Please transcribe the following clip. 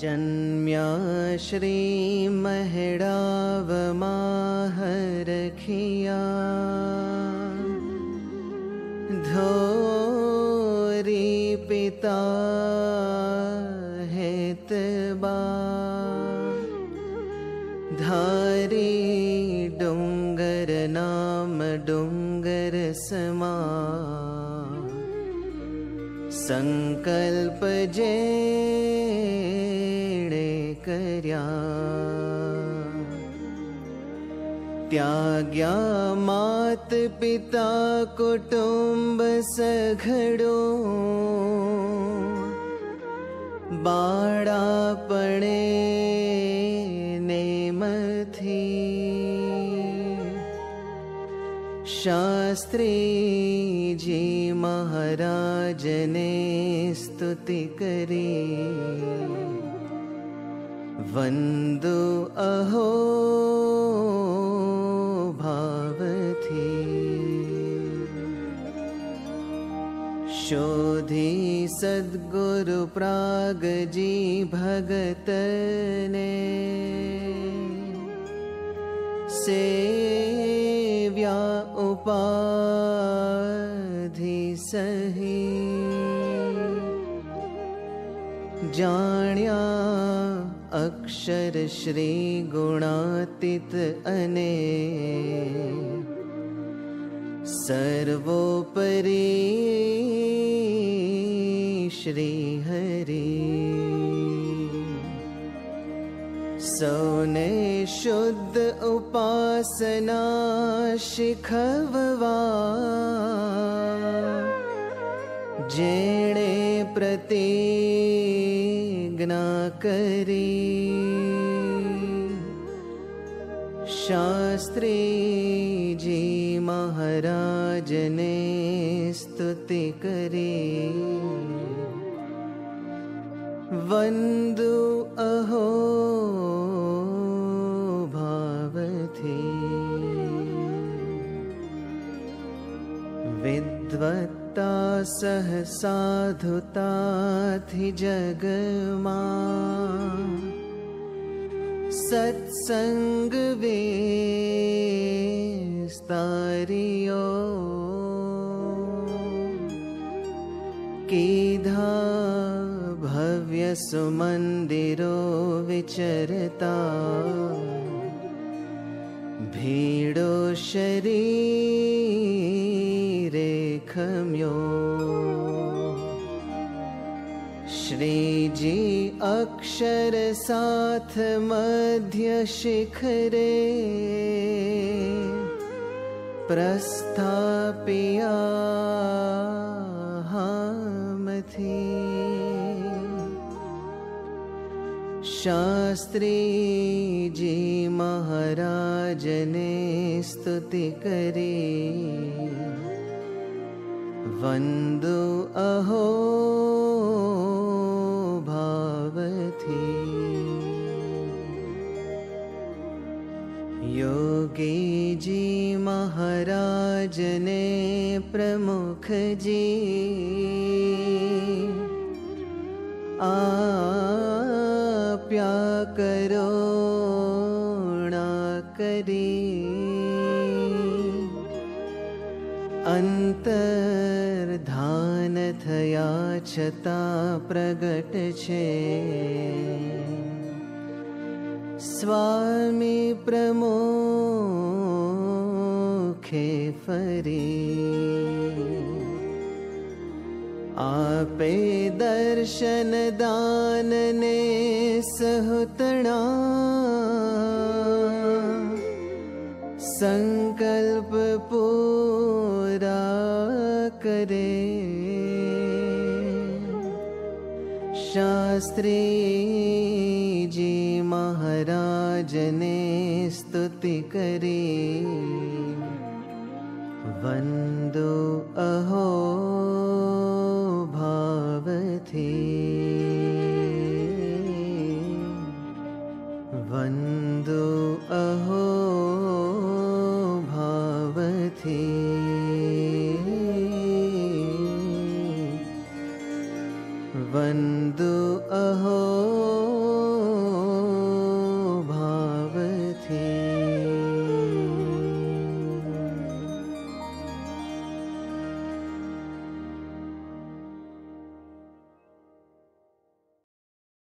जन्म्या श्रीमहिडावमाहरखिया धोरी पिता हेतबा धारी डुङ्गर नाम डुङ्गर समा संकल्प जे कर्या। त्याग्या मात पिता कुटुम्ब सघडो। बाळापणे नेमथी। शास्त्री जी महाराजने स्तुति करी। वन्दु अहो भावथी। शोधी सद्गुरु प्रागजी जाण्या अक्षर श्री गुणातीत अने सर्वोपरि श्रीहरि सौने शुद्ध उपासना शिखववा जेणे प्रतिज्ञा करी शास्त्री जी महाराजने स्तुति करी। वन्दु अहो भावथी। विद्वत्ता सह साधुताथि जगमा सत्सङ्ग विस्तारियो कीधा भव्य सुमन्दिरो विचरता। भीडो शरीरे श्रीजी अक्षर साथ मध्य शिखरे प्रस्थापिया शास्त्री जी महाराजने स्तुति करी वन्दु अहो भावथी योगी जी महाराजने प्रमुख जी आप्या करो करी अनथयाचता प्रगट छे स्वामी प्रमोखे फरी। आपे दर्शन दानने सहुतणा। संकल्प पूरा करे। शास्त्री जी स्तुति करी। वन्दो अहो भावथि। वन्द वन्दु अहो।